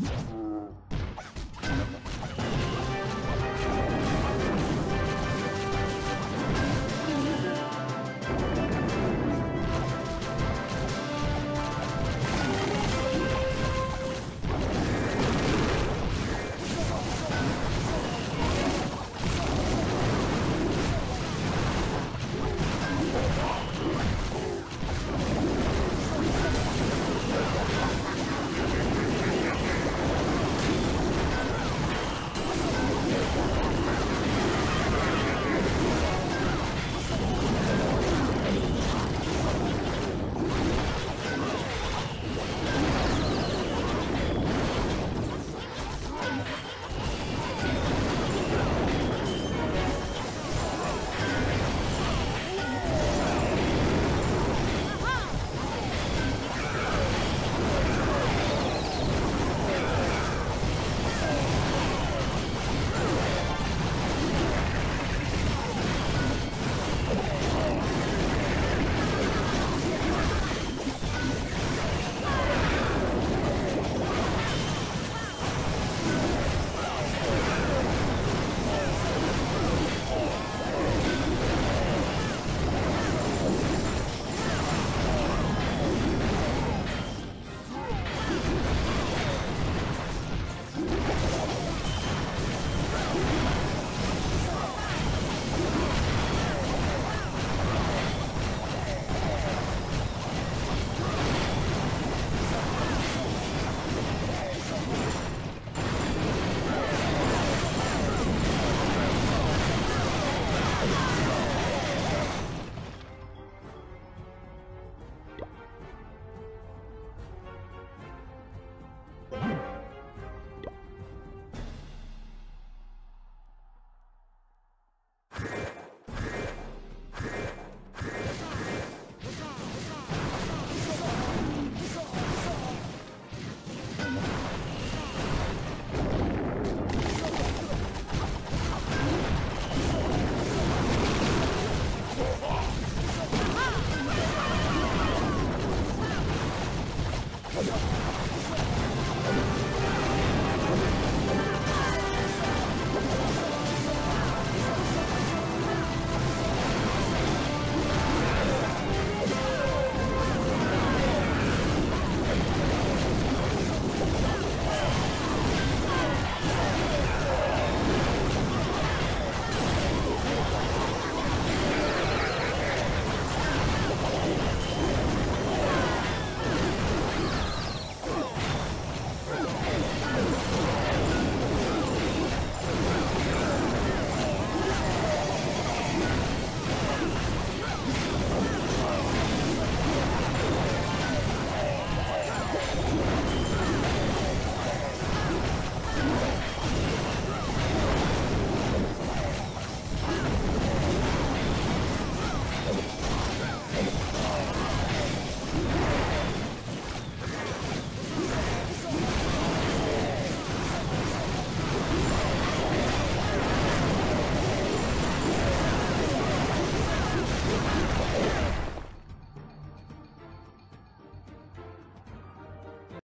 Yeah. Come on.